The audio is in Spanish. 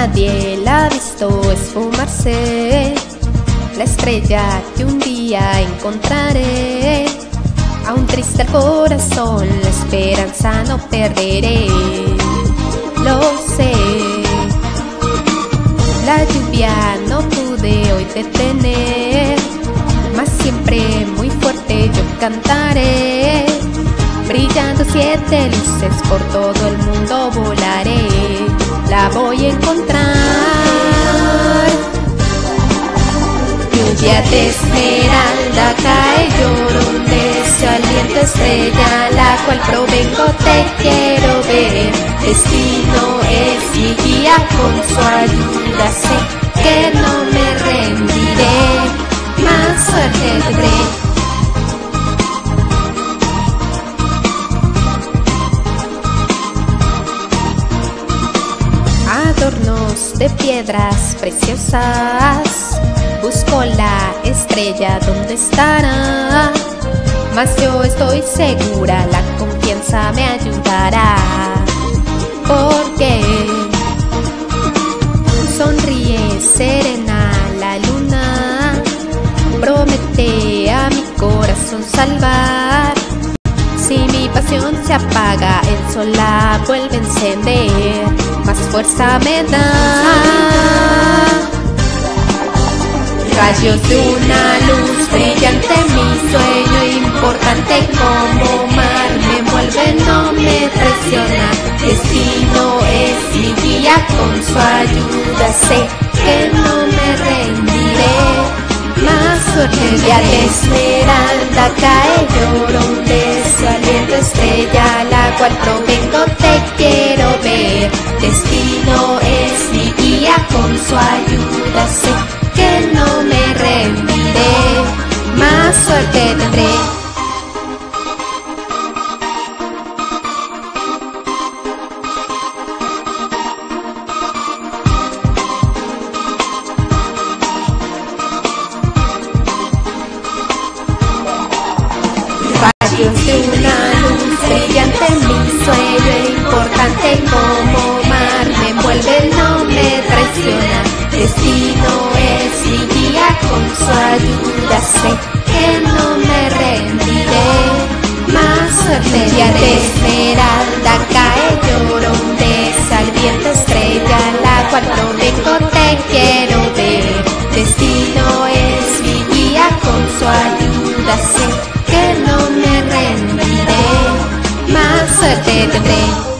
nadie la ha visto esfumarse. La estrella que un día encontraré. A un triste corazón la esperanza no perderé. Lo sé. La lluvia no pude hoy detener. Mas siempre muy fuerte yo cantaré. Brillando siete luces por todo el mundo volaré la voy a encontrar. Lluvia de esmeralda cae llorón de su aliento estrella, la cual provengo te quiero ver. Destino es mi guía con su ayuda, de piedras preciosas. Busco la estrella donde estará. Mas yo estoy segura, la confianza me ayudará. Porque sonríe serena la luna. Promete a mi corazón salvar. Se apaga, el sol la vuelve a encender, más fuerza me da. Rayos de Suerte de esmeralda cae de su aliento estrella, la cual provengo te quiero ver. Destino es mi guía, con su ayuda sé que no me rendiré. Más suerte tendré. Su ayuda sé que no me rendiré. Más suerte de esmeralda cae llorón de sal viento estrella, la cual provengo te quiero ver. Destino es mi guía, con su ayuda sé que no me rendiré, más suerte tendré.